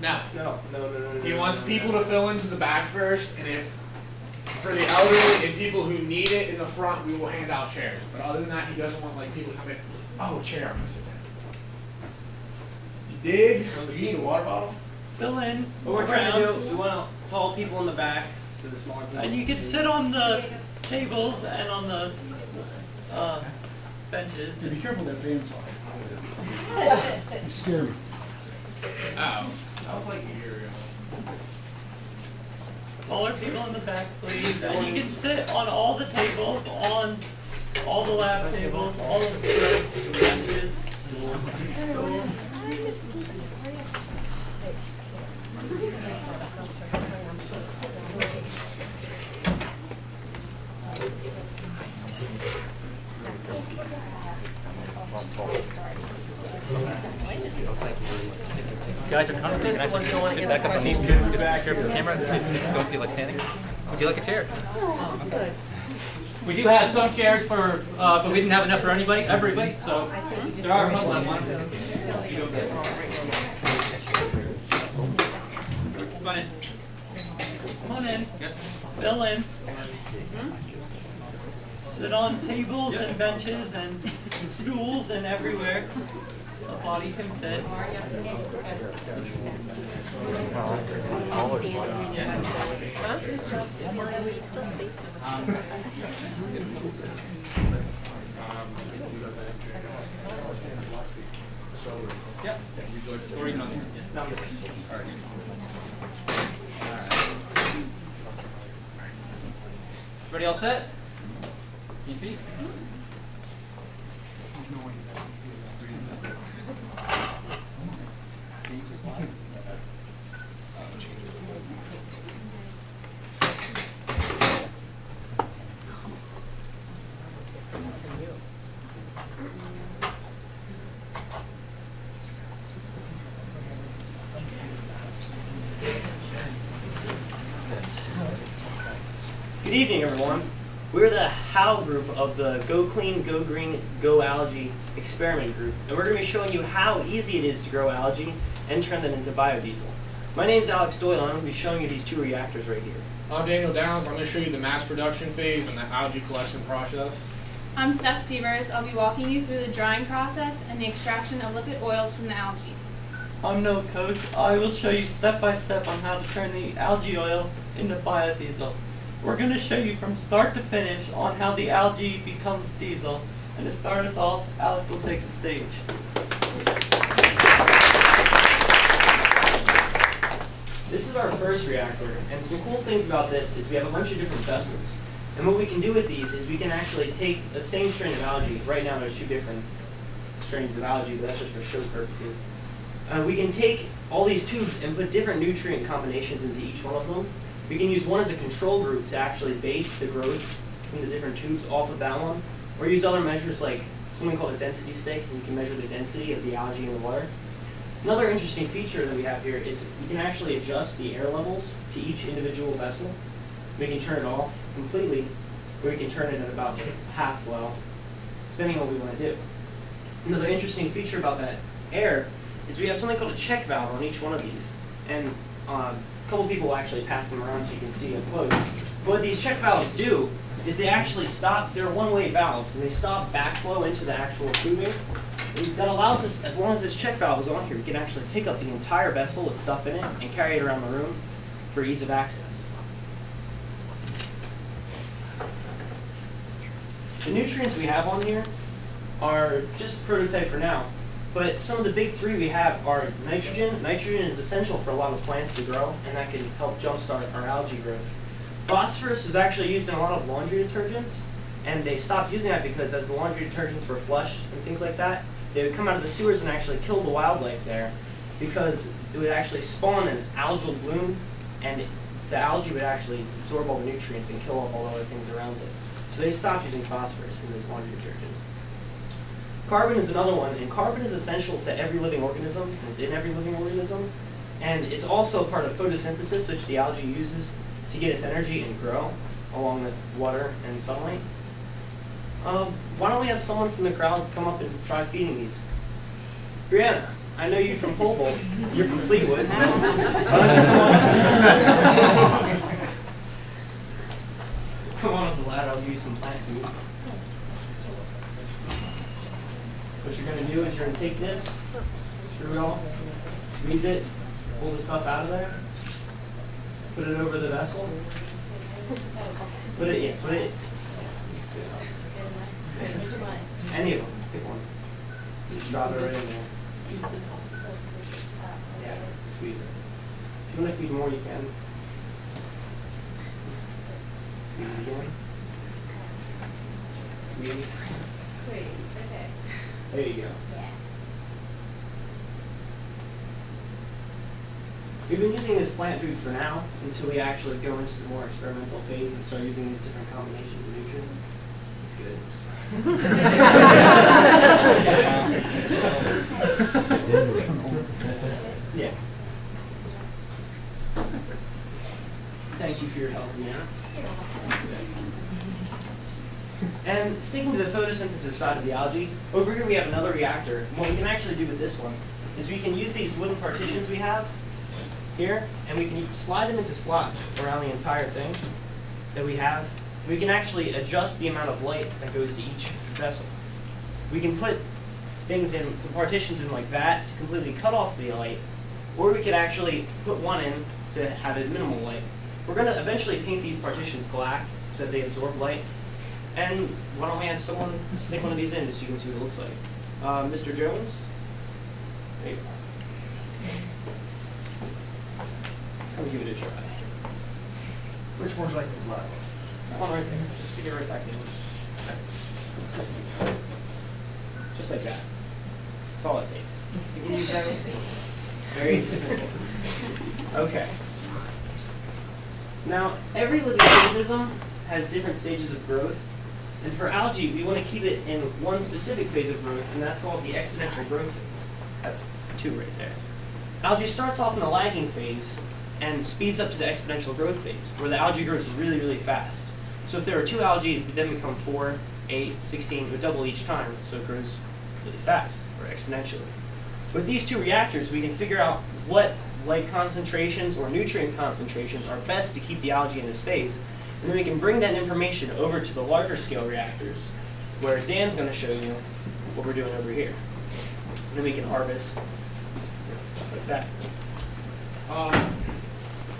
No. No, no, no, no, no. He no, wants no, people no. to fill into the back first, and if for the elderly and people who need it in the front, we will hand out chairs. But other than that, he doesn't want like people to come in. Oh, chair, I'm gonna sit down. You dig? You need a water bottle? Fill in. What we're trying to around, do, we want tall people in the back, so the smaller people. And you can sit on the tables and on the uh, benches. Yeah, be careful with that bandsaw. You scare me. Oh, that was like a year. Taller people in the back, please. And you can sit on all the tables, on all the lab tables, all of the benches, stools. Guys are comfortable, can I just sit back up on these two, just make sure for the camera, don't feel like standing? Would you like a chair? Good. We do have some chairs for, uh, but we didn't have enough for anybody, everybody, so there are some left. One. You okay? Come on in. Come on in. Yep. Fill in. Sit on tables and benches and stools and everywhere a body can fit. Everybody all set? Can you see? Good evening, everyone. We're the HOW group of the Go Clean, Go Green, Go Algae experiment group, and we're going to be showing you how easy it is to grow algae and turn them into biodiesel. My name is Alex Doyle, and I'm going to be showing you these two reactors right here. I'm Daniel Downs. I'm going to show you the mass production phase and the algae collection process. I'm Steph Severs. I'll be walking you through the drying process and the extraction of liquid oils from the algae. I'm no coach. I will show you step by step on how to turn the algae oil into biodiesel. We're going to show you from start to finish on how the algae becomes diesel. And to start us off, Alex will take the stage. This is our first reactor, and some cool things about this is we have a bunch of different vessels. And what we can do with these is we can actually take the same strain of algae. Right now there's two different strains of algae, but that's just for show purposes. Uh, we can take all these tubes and put different nutrient combinations into each one of them. We can use one as a control group to actually base the growth in the different tubes off of that one, or use other measures like something called a density stick, and you can measure the density of the algae in the water. Another interesting feature that we have here is we can actually adjust the air levels to each individual vessel. We can turn it off completely, or we can turn it at about half flow, depending on what we want to do. Another interesting feature about that air is we have something called a check valve on each one of these. And um, couple people will actually pass them around so you can see up close. But what these check valves do is they actually stop, they're one-way valves, and they stop backflow into the actual tubing. And that allows us, as long as this check valve is on here, we can actually pick up the entire vessel with stuff in it and carry it around the room for ease of access. The nutrients we have on here are just prototype for now, but some of the big three we have are nitrogen. Nitrogen is essential for a lot of plants to grow, and that can help jumpstart our algae growth. Phosphorus was actually used in a lot of laundry detergents, and they stopped using that because as the laundry detergents were flushed and things like that, they would come out of the sewers and actually kill the wildlife there because it would actually spawn an algal bloom, and the algae would actually absorb all the nutrients and kill off all the other things around it. So they stopped using phosphorus in those laundry detergents. Carbon is another one, and carbon is essential to every living organism, it's in every living organism. And it's also part of photosynthesis, which the algae uses to get its energy and grow, along with water and sunlight. Um, why don't we have someone from the crowd come up and try feeding these? Brianna, I know you from Hopewell. You're from Fleetwood, so why don't you come on up? come on up the ladder. I'll give you some plant food. What you're gonna do is you're gonna take this, screw it off, squeeze it, pull the stuff out of there, put it over the vessel. Put it, yeah, put it. Any of them, pick one. Just drop it right in there. Yeah, squeeze it. If you want to feed more, you can. Squeeze it again. Squeeze. There you go. We've been using this plant food for now until we actually go into the more experimental phase and start using these different combinations of nutrients. It's good. Yeah. Thank you for your help, Deanna. And sticking to the photosynthesis side of the algae, over here we have another reactor. And what we can actually do with this one is we can use these wooden partitions we have here, and we can slide them into slots around the entire thing that we have. We can actually adjust the amount of light that goes to each vessel. We can put things in, the partitions in like that to completely cut off the light, or we could actually put one in to have a minimal light. We're going to eventually paint these partitions black so that they absorb light. And why don't we have someone stick one of these in just so you can see what it looks like. Uh, Mr. Jones? There you go. Come give it a try. Which one's like the black? One right there. Just stick it right back in. Just like that. That's all it takes. You can use that. Very different things. Okay. Now, every living organism has different stages of growth. And for algae, we want to keep it in one specific phase of growth, and that's called the exponential growth phase. That's two right there. Algae starts off in the lagging phase and speeds up to the exponential growth phase, where the algae grows really, really fast. So if there are two algae, it would then become 4, 8, 16, it would double each time, so it grows really fast, or exponentially. With these two reactors, we can figure out what light concentrations or nutrient concentrations are best to keep the algae in this phase, and then we can bring that information over to the larger scale reactors, where Dan's going to show you what we're doing over here. And then we can harvest stuff like that. Um,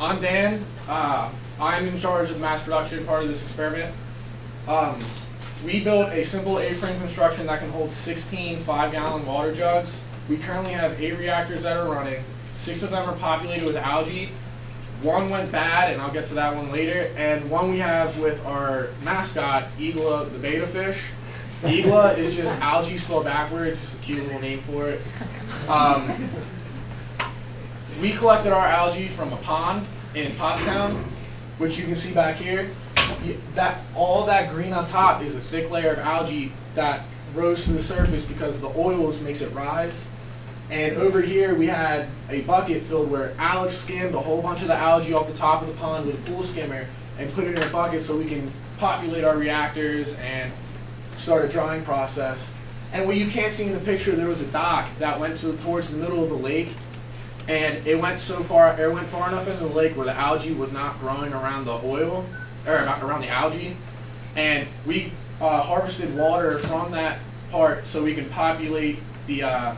I'm Dan. Uh, I'm in charge of the mass production part of this experiment. Um, we built a simple A-frame construction that can hold 16 five-gallon water jugs. We currently have eight reactors that are running. Six of them are populated with algae. One went bad, and I'll get to that one later. And one we have with our mascot, Igla the betta fish. Igla is just algae spelled backwards, just a cute little name for it. Um, we collected our algae from a pond in Pottstown, which you can see back here. That all that green on top is a thick layer of algae that rose to the surface because the oils makes it rise. And over here we had a bucket filled where Alex skimmed a whole bunch of the algae off the top of the pond with a pool skimmer and put it in a bucket so we can populate our reactors and start a drying process. And what you can't see in the picture, there was a dock that went to, towards the middle of the lake and it went so far, it went far enough into the lake where the algae was not growing around the oil, or around the algae, and we uh, harvested water from that part so we can populate the uh,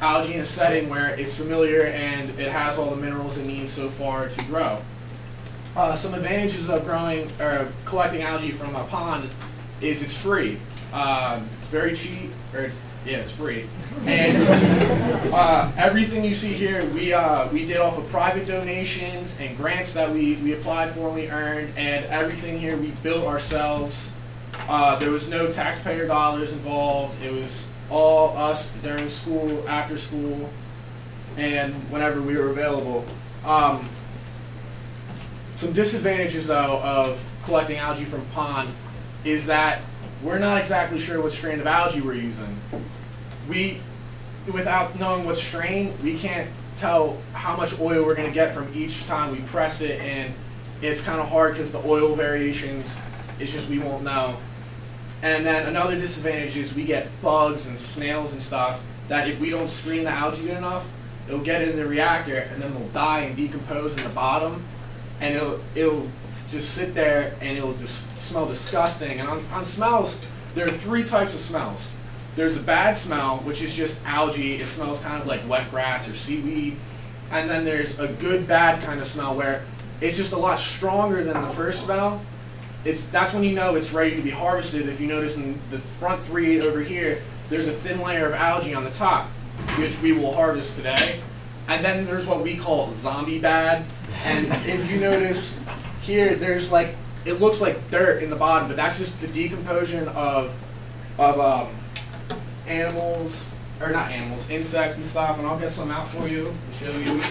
algae in a setting where it's familiar and it has all the minerals it needs so far to grow. Uh, some advantages of growing or of collecting algae from a pond is it's free. Um, it's very cheap, or it's yeah, it's free. And uh, everything you see here, we uh, we did off of private donations and grants that we we applied for and we earned, and everything here we built ourselves. Uh, there was no taxpayer dollars involved. It was all us during school, after school, and whenever we were available. Um, some disadvantages, though, of collecting algae from pond is that we're not exactly sure what strain of algae we're using. We, without knowing what strain, we can't tell how much oil we're going to get from each time we press it, and it's kind of hard because the oil variations, it's just we won't know. And then another disadvantage is we get bugs and snails and stuff that if we don't screen the algae good enough, it'll get in the reactor and then it'll die and decompose in the bottom, and it'll it'll just sit there and it'll just smell disgusting. And on, on smells, there are three types of smells. There's a bad smell, which is just algae. It smells kind of like wet grass or seaweed. And then there's a good bad kind of smell where it's just a lot stronger than the first smell. It's that's when you know it's ready to be harvested. If you notice in the front three over here, there's a thin layer of algae on the top, which we will harvest today. And then there's what we call zombie bad. And if you notice here, there's like it looks like dirt in the bottom, but that's just the decomposition of of um, animals or not animals, insects and stuff. And I'll get some out for you and show you.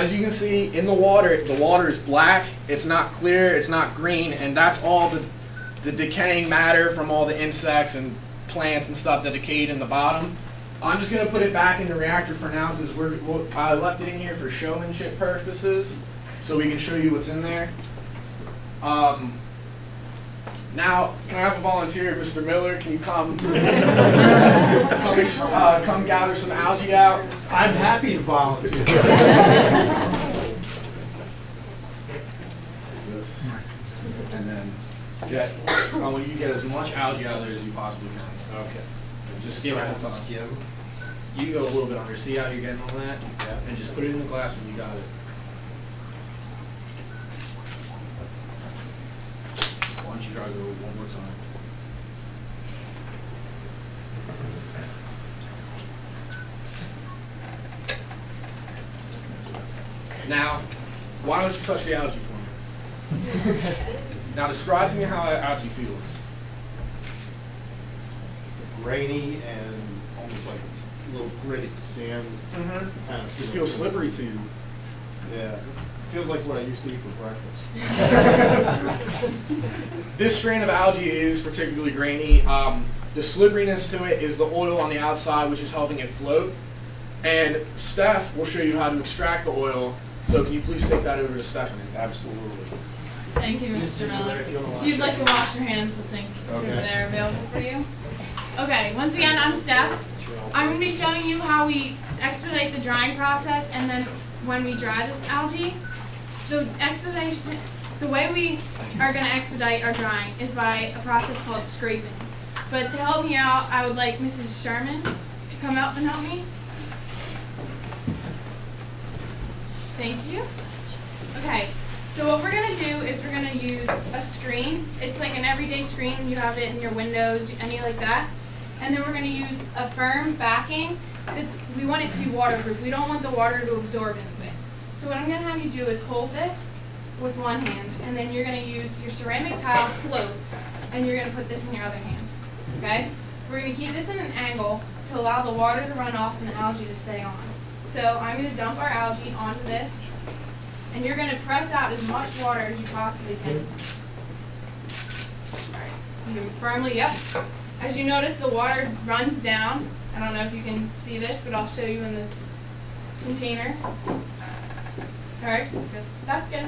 As you can see in the water, the water is black. It's not clear. It's not green, and that's all the the decaying matter from all the insects and plants and stuff that decayed in the bottom. I'm just gonna put it back in the reactor for now because we're we'll, I left it in here for showmanship purposes, so we can show you what's in there. Um, now, can I have a volunteer, Mr. Miller? Can you come come, uh, come gather some algae out? I'm happy to volunteer. this, and then get, I want you to get as much algae out of there as you possibly can. Okay. And just skim it. Skim. You can go a little bit on under. See how you're getting on that? Yeah. And just put it in the glass when you got it. Why try to one more time? Now, why don't you touch the algae for me? now describe to me how algae feels. Grainy and almost like a little gritty sand. Mm-hmm. Kind of It feels slippery to you. Yeah. Feels like what I used to eat for breakfast. This strain of algae is particularly grainy. Um, the slipperiness to it is the oil on the outside, which is helping it float. And Steph will show you how to extract the oil. So can you please take that over to Stephanie? Absolutely. Thank you, Mr. Miller. If you'd like to wash your hands, the sink is over there available for you. Okay, once again, I'm Steph. I'm going to be showing you how we expedite the drying process and then when we dry the algae. The expedition, the way we are going to expedite our drying is by a process called scraping. But to help me out, I would like Mrs. Sherman to come out and help me. Thank you. Okay, so what we're gonna do is we're gonna use a screen. It's like an everyday screen. You have it in your windows, any like that. And then we're gonna use a firm backing. It's we want it to be waterproof. We don't want the water to absorb it. So what I'm gonna have you do is hold this with one hand, and then you're gonna use your ceramic tile float, and you're gonna put this in your other hand. Okay? We're gonna keep this in an angle to allow the water to run off and the algae to stay on. So I'm gonna dump our algae onto this, and you're gonna press out as much water as you possibly can. You can firmly, yep. As you notice, the water runs down. I don't know if you can see this, but I'll show you in the container. Alright, good. That's good.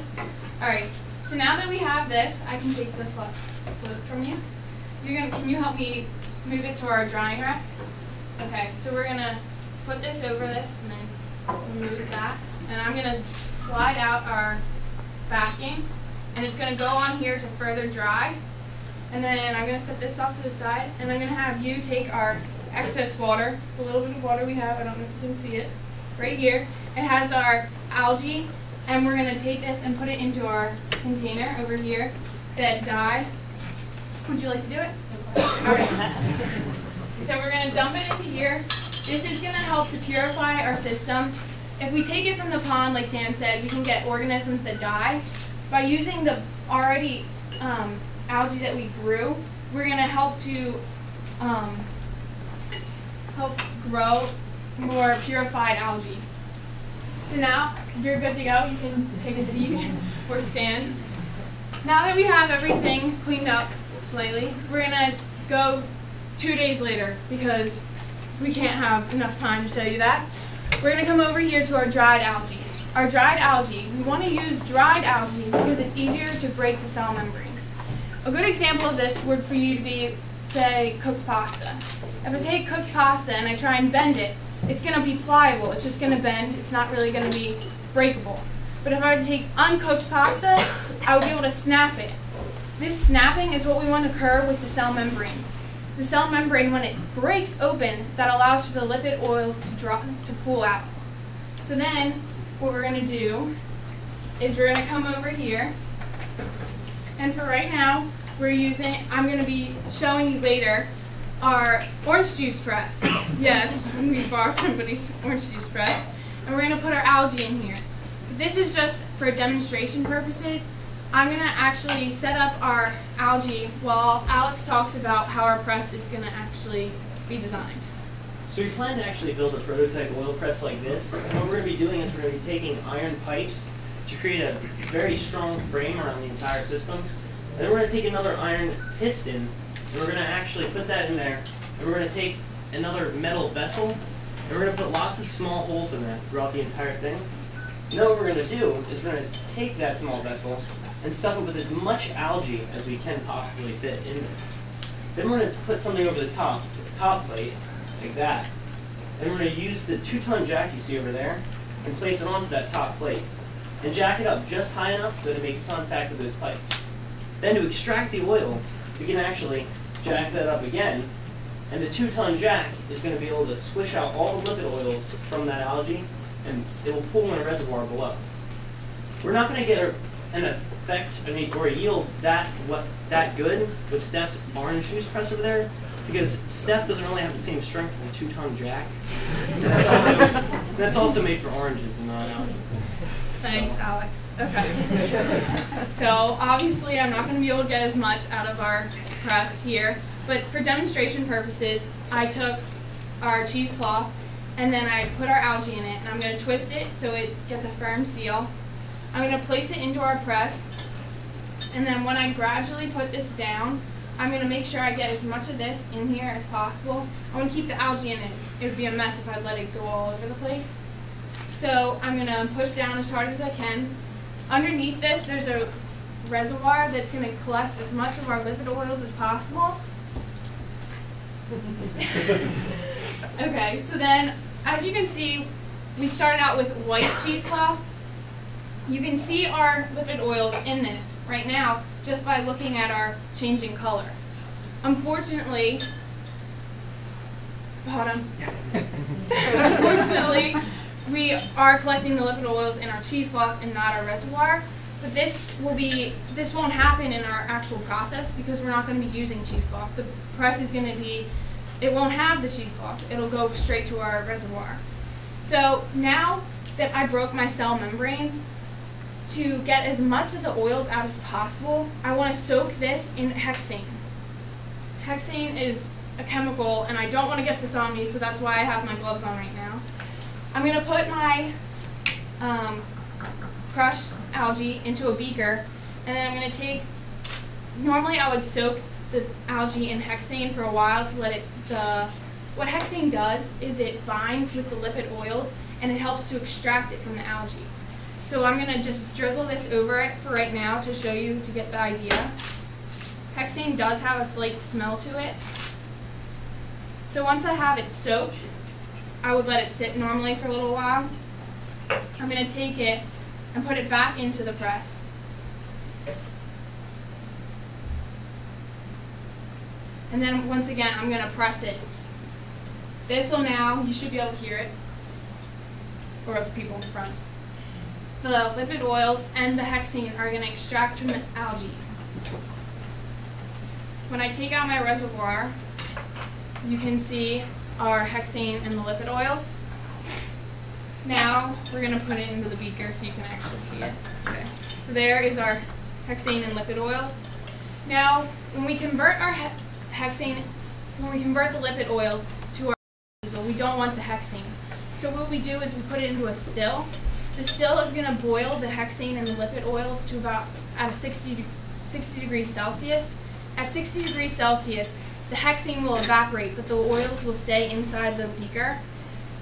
Alright, so now that we have this, I can take the float from you. You're gonna, can you help me move it to our drying rack? Okay, so we're gonna put this over this and then remove that. And I'm gonna slide out our backing and it's gonna go on here to further dry. And then I'm gonna set this off to the side and I'm gonna have you take our excess water, the little bit of water we have, I don't know if you can see it, right here. It has our algae and we're gonna take this and put it into our container over here that dye. Would you like to do it? Alright. So we're gonna dump it into here. This is gonna help to purify our system. If we take it from the pond, like Dan said, we can get organisms that die. By using the already um, algae that we grew, we're gonna help to um, help grow more purified algae. So now you're good to go. You can take a seat or stand. Now that we have everything cleaned up slightly, we're gonna go two days later because we can't have enough time to show you that. We're gonna come over here to our dried algae. our dried algae. We want to use dried algae because it's easier to break the cell membranes. A good example of this would for you to be, say, cooked pasta. If I take cooked pasta and I try and bend it, it's going to be pliable. It's just going to bend. It's not really going to be breakable. But if I were to take uncooked pasta, I would be able to snap it. This snapping is what we want to occur with the cell membranes. The cell membrane, when it breaks open, that allows for the lipid oils to drop to pool out. So then, what we're going to do is we're going to come over here, and for right now, we're using. I'm going to be showing you later our orange juice press. yes, we bought somebody's orange juice press, and we're going to put our algae in here. This is just for demonstration purposes. I'm going to actually set up our algae while Alex talks about how our press is going to actually be designed. So we plan to actually build a prototype oil press like this. What we're going to be doing is we're going to be taking iron pipes to create a very strong frame around the entire system. And then we're going to take another iron piston and we're going to actually put that in there. And we're going to take another metal vessel and we're going to put lots of small holes in that throughout the entire thing. Then what we're going to do is we're going to take that small vessel and stuff it with as much algae as we can possibly fit in it. Then we're going to put something over the top, the top plate, like that. And we're going to use the two-ton jack you see over there and place it onto that top plate. And jack it up just high enough so that it makes contact with those pipes. Then to extract the oil, we can actually jack that up again. And the two-ton jack is going to be able to squish out all the lipid oils from that algae and it will pool in a reservoir below. We're not going to get a, an effect, I mean, or a yield that what that good with Steph's orange juice press over there, because Steph doesn't really have the same strength as a two-ton jack. That's also, that's also made for oranges and not algae. Thanks, Alex. Okay. so obviously, I'm not going to be able to get as much out of our press here, but for demonstration purposes, I took our cheesecloth and then I put our algae in it, and I'm going to twist it so it gets a firm seal. I'm going to place it into our press, and then when I gradually put this down, I'm going to make sure I get as much of this in here as possible. I want to keep the algae in it. It would be a mess if I let it go all over the place. So I'm going to push down as hard as I can. Underneath this, there's a reservoir that's going to collect as much of our lipid oils as possible. okay, so then, as you can see, we started out with white cheesecloth. You can see our lipid oils in this right now just by looking at our changing color. Unfortunately, bottom. Unfortunately, we are collecting the lipid oils in our cheesecloth and not our reservoir. But this will be this won't happen in our actual process because we're not going to be using cheesecloth. The press is going to be it won't have the cheesecloth. It'll go straight to our reservoir. So now that I broke my cell membranes, to get as much of the oils out as possible, I want to soak this in hexane. Hexane is a chemical, and I don't want to get this on me, so that's why I have my gloves on right now. I'm going to put my um, crushed algae into a beaker, and then I'm going to take, normally I would soak the algae in hexane for a while to let it, the, what hexane does is it binds with the lipid oils, and it helps to extract it from the algae. So I'm going to just drizzle this over it for right now to show you to get the idea. Hexane does have a slight smell to it. So once I have it soaked, I would let it sit normally for a little while. I'm going to take it and put it back into the press. And then once again, I'm going to press it. This will now, you should be able to hear it, or the people in front. The lipid oils and the hexane are going to extract from the algae. When I take out my reservoir, you can see our hexane and the lipid oils. Now we're going to put it into the beaker so you can actually see it. Okay. So there is our hexane and lipid oils. Now, when we convert our hexane, when we convert the lipid oils to our diesel, we don't want the hexane. So what we do is we put it into a still. The still is going to boil the hexane and the lipid oils to about at 60, 60 degrees Celsius. At 60 degrees Celsius, the hexane will evaporate, but the oils will stay inside the beaker.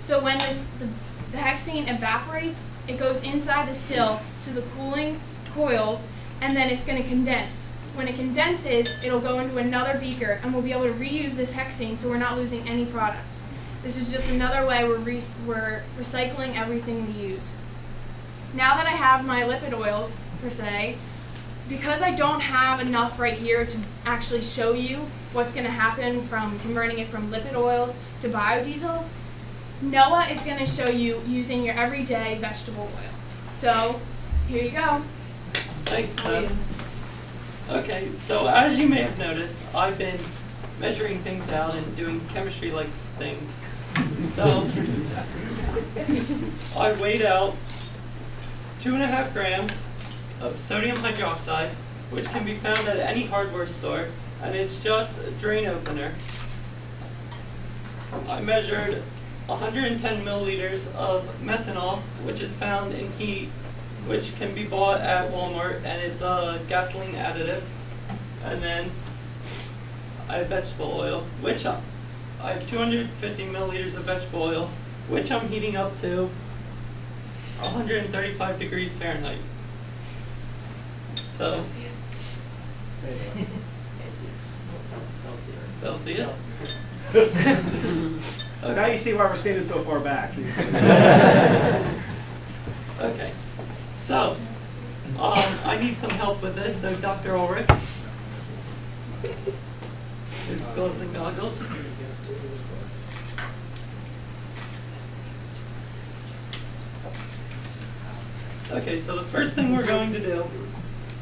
So when this the, the hexane evaporates, it goes inside the still to the cooling coils, and then it's going to condense. When it condenses, it'll go into another beaker, and we'll be able to reuse this hexane so we're not losing any products. This is just another way we're, re- we're recycling everything we use. Now that I have my lipid oils, per se, because I don't have enough right here to actually show you what's going to happen from converting it from lipid oils to biodiesel, Noah is going to show you using your everyday vegetable oil. So, here you go. Thanks, Steph. Okay, so as you may have noticed, I've been measuring things out and doing chemistry-like things. So I weighed out two and a half grams of sodium hydroxide, which can be found at any hardware store, and it's just a drain opener. I measured 110 milliliters of methanol, which is found in heat, which can be bought at Walmart, and it's a gasoline additive. And then I have vegetable oil, which I, I have 250 milliliters of vegetable oil, which I'm heating up to 135 degrees Fahrenheit. So Celsius. Celsius. Now you see why we're standing so far back. Okay. So, um, I need some help with this. So, Dr. Ulrich. His gloves and goggles. Okay, so the first thing we're going to do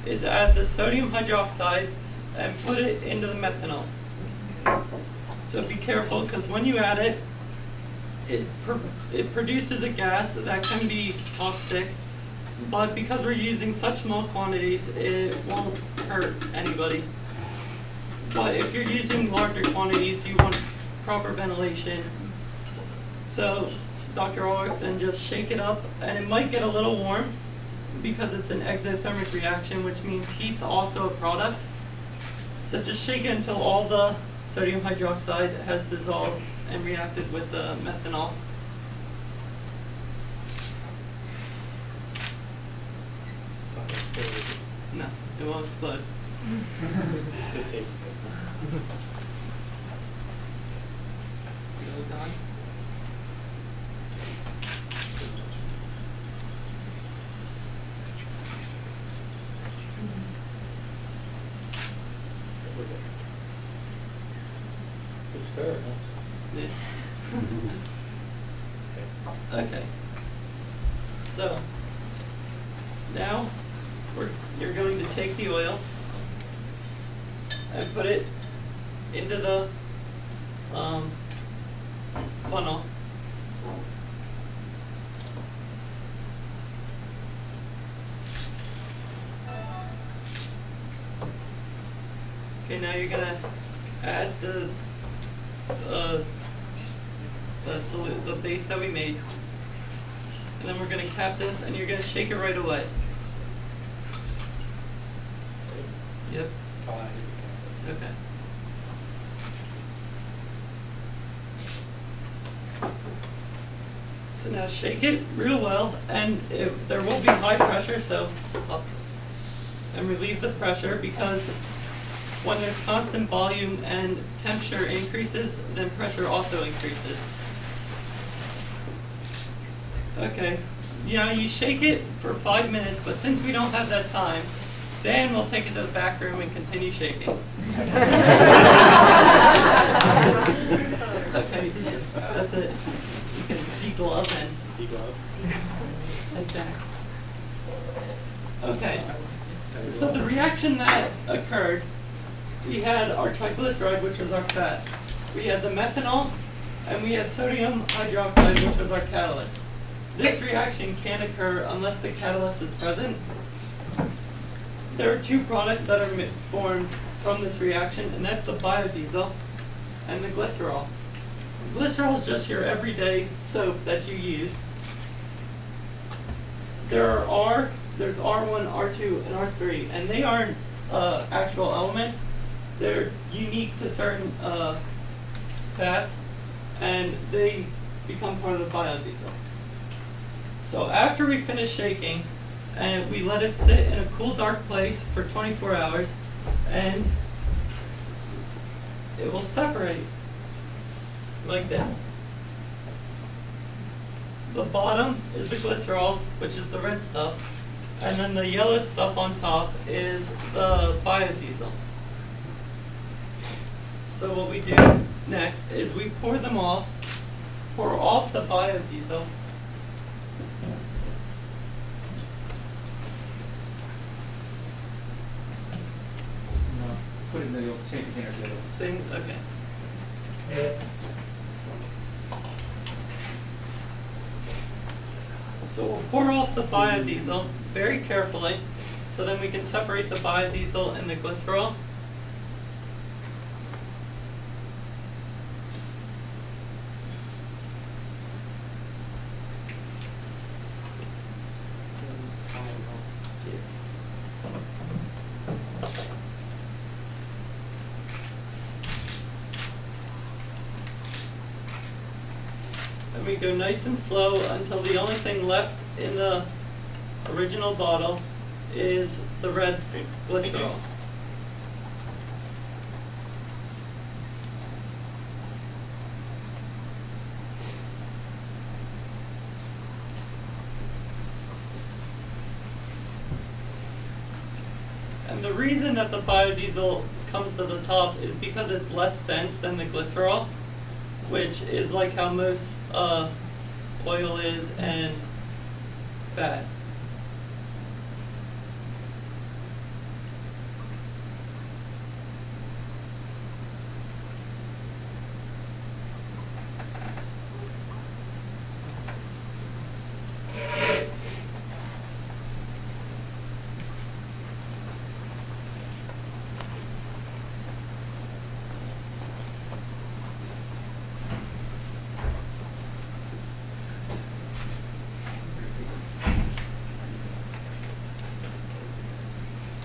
is add the sodium hydroxide and put it into the methanol. So be careful because when you add it, it, it produces a gas that can be toxic, but because we're using such small quantities, it won't hurt anybody. But if you're using larger quantities, you want proper ventilation. So, Dr. Ulrich, then just shake it up, and it might get a little warm because it's an exothermic reaction, which means heat's also a product. So just shake it until all the sodium hydroxide has dissolved and reacted with the methanol. No, it won't explode. Go, Don. It's there, huh? Yeah. Okay. So, now, we're, you're going to take the oil and put it into the, um, funnel. Okay, now you're gonna add the, uh, the the base that we made. And then we're gonna cap this and you're gonna shake it right away. Yep, okay. So now shake it real well and it, there will be high pressure, so up and relieve the pressure because when there's constant volume and temperature increases, then pressure also increases. Okay, yeah, you shake it for five minutes, but since we don't have that time, Dan will take it to the back room and continue shaking. okay, that's it. You can deglove and head back. Okay, so the reaction that occurred we had our triglyceride, which was our fat. We had the methanol, and we had sodium hydroxide, which was our catalyst. This reaction can't occur unless the catalyst is present. There are two products that are formed from this reaction, and that's the biodiesel and the glycerol. Glycerol is just your everyday soap that you use. There are R, there's R1, R2, and R3, and they aren't uh, actual elements they're unique to certain uh, fats, and they become part of the biodiesel. So after we finish shaking, and we let it sit in a cool, dark place for 24 hours, and it will separate like this. The bottom is the glycerol, which is the red stuff, and then the yellow stuff on top is the biodiesel. So what we do next is we pour them off, pour off the biodiesel, No, Put it in the same container same, okay. So we'll pour off the biodiesel very carefully, so then we can separate the biodiesel and the glycerol. And we go nice and slow until the only thing left in the original bottle is the red glycerol. And the reason that the biodiesel comes to the top is because it's less dense than the glycerol, which is like how most uh, oil is and fat.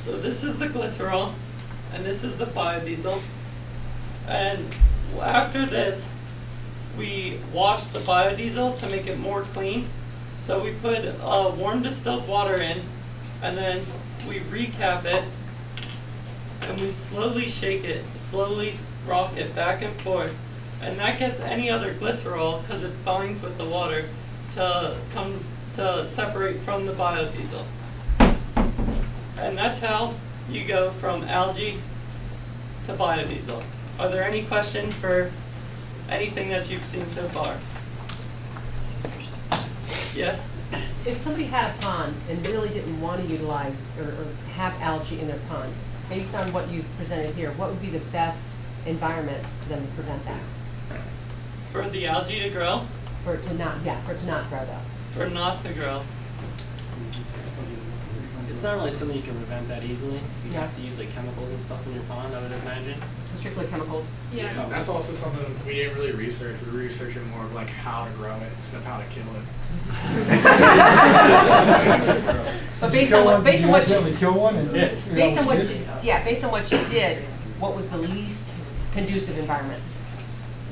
So this is the glycerol, and this is the biodiesel. And after this, we wash the biodiesel to make it more clean. So we put uh, warm distilled water in, and then we recap it, and we slowly shake it, slowly rock it back and forth. And that gets any other glycerol, because it binds with the water, to come to separate from the biodiesel. And that's how you go from algae to biodiesel. Are there any questions for anything that you've seen so far? Yes? If somebody had a pond and really didn't want to utilize or, or have algae in their pond, based on what you've presented here, what would be the best environment for them to prevent that? For the algae to grow, For it to not, yeah, for it to not grow though. for not to grow. It's not really something you can prevent that easily. You'd Yeah. have to use like chemicals and stuff in your pond, I would imagine. Strictly chemicals. Yeah. That's also something we didn't really research. We were researching more of like how to grow it instead of how to kill it. But based on what, based on what you, kill one and. Yeah. based on what you, yeah, based on what you did, what was the least conducive environment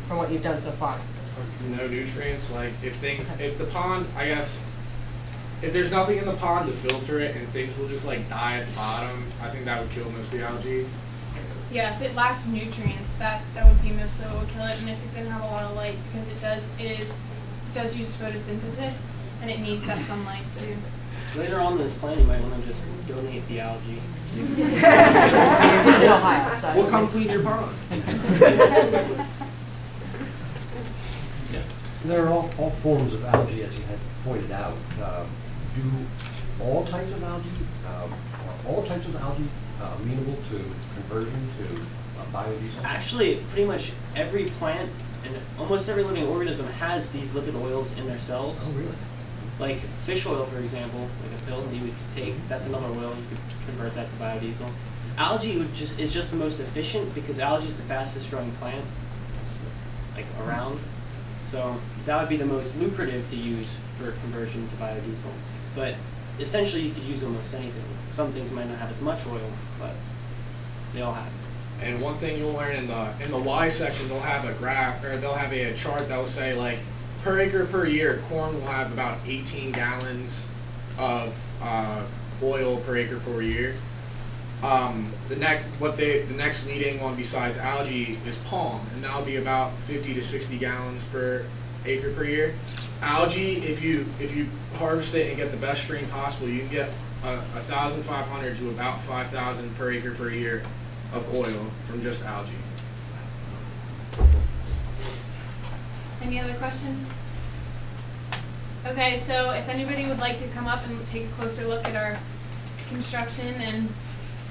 from what you've done so far? no nutrients. Like if things, if the pond, I guess, if there's nothing in the pond to filter it and things will just like die at the bottom, I think that would kill most of the algae. Yeah, if it lacked nutrients, that that would be mostly what would kill it. And if it didn't have a lot of light, because it does, it is, it does use photosynthesis, and it needs that sunlight too. Later on in this plan, you might want to just donate the algae. It's in Ohio, so. We'll come clean your pond. There are all, all forms of algae, as you had pointed out. Um, Do all types of algae, um, are all types of algae uh, amenable to conversion to uh, biodiesel? Actually, pretty much every plant and almost every living organism has these lipid oils in their cells. Oh, really? Like fish oil, for example, like a pill that you would take, that's another oil, you could convert that to biodiesel. Algae would just is just the most efficient because algae is the fastest growing plant, like around. So that would be the most lucrative to use for conversion to biodiesel. But essentially, you could use almost anything. Some things might not have as much oil, but they all have it. And one thing you'll learn in the in the Y section, they'll have a graph or they'll have a, chart that will say like per acre per year, corn will have about 18 gallons of uh, oil per acre per year. Um, the next, what they, the next leading one besides algae is palm, and that'll be about 50 to 60 gallons per acre per year. Algae, if you if you harvest it and get the best strain possible, you can get a, a thousand five hundred to about five thousand per acre per year of oil from just algae. Any other questions? Okay, so if anybody would like to come up and take a closer look at our construction and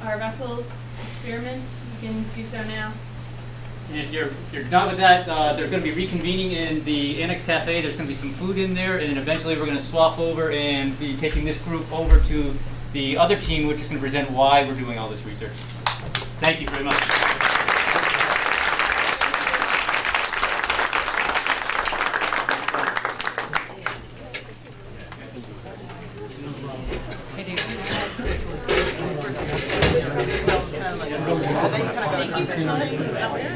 our vessels experiments, you can do so now. And if you're, if you're done with that, uh, they're gonna be reconvening in the Annex Cafe, there's gonna be some food in there, and then eventually we're gonna swap over and be taking this group over to the other team, which is gonna present why we're doing all this research. Thank you very much.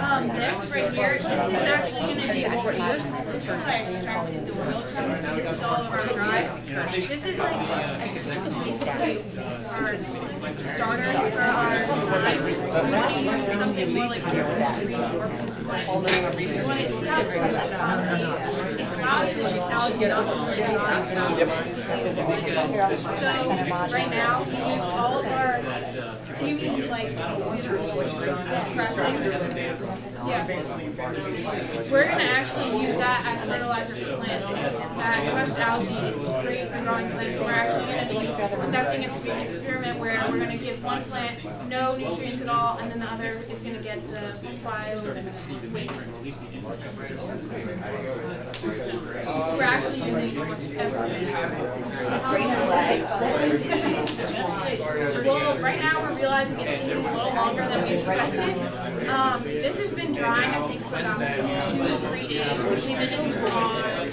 Um, this right here, this is actually gonna be what we use. This is I extracted the oil from, so this is all of our dry. This is like, basically our starter for our design. We want to use something more like tree or We want it to have a, algae, not So, right now, we used all of our, mean like, pressing? Yeah. We're gonna actually use that as fertilizer for plants. That crushed algae is great for growing plants. We're actually gonna be conducting a spe- experiment where we're gonna give one plant no nutrients at all, and then the other is gonna get the bio waste. We're actually using almost everything. Well, right now we're realizing it's taking a little longer than we expected. Um, this has been drying, I think, for about two, three days. We came in on,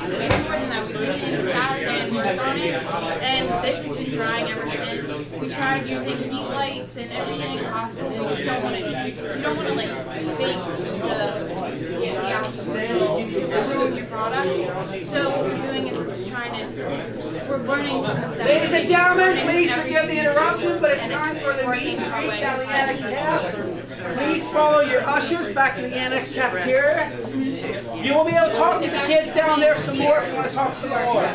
maybe more than that, we came in Saturday and worked on it. And this has been drying ever since. We tried using heat lights and everything possible. We just don't want to, you don't want to like bake the, the alcohol, ruin your product. So what we're doing is we're just trying to, we're learning from the. Ladies and gentlemen, please forgive the interruption, but it's time for the working meet and our greet down the annex caf. Please follow your ushers back to the annex cafeteria. You will be able to talk to the kids down there some more if you want to talk some more.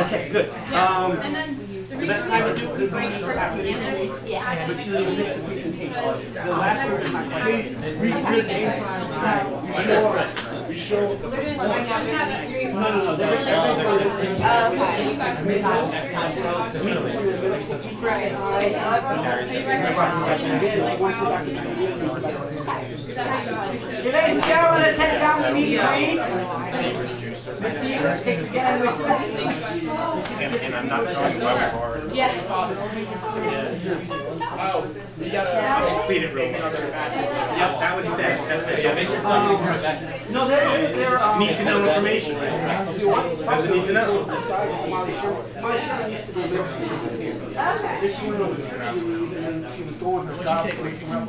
Okay, good. Um, And then the the reason best time to do the great for after the interview, but you didn't miss the presentation. The last word is my question. We, show, we show the No, no, no, they're- ladies and gentlemen, let's head down to meet and greet. Miss Seegers, take again with And I'm not telling you why we're Oh, we gotta completed real quick. Yep, that was steps, that's it. Yeah, make your phone. No, they're, they're, um. Need to know information, right? Doesn't need to know. My shirt used to be. Okay. She went over the city, and she was going her job.